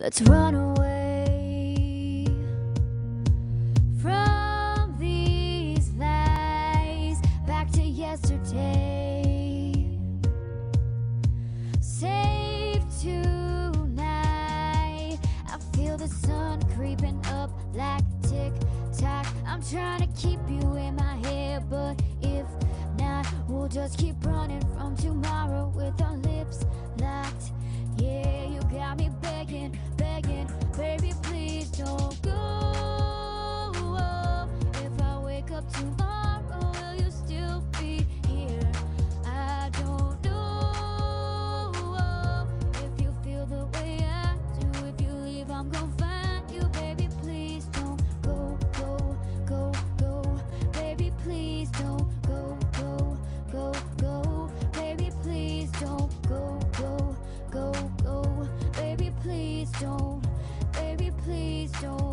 Let's run away from these lies back to yesterday. Safe tonight. I feel the sun creeping up like tick tock. I'm trying to keep you in my head, but if not, we'll just keep running from tomorrow don't. Baby, please don't.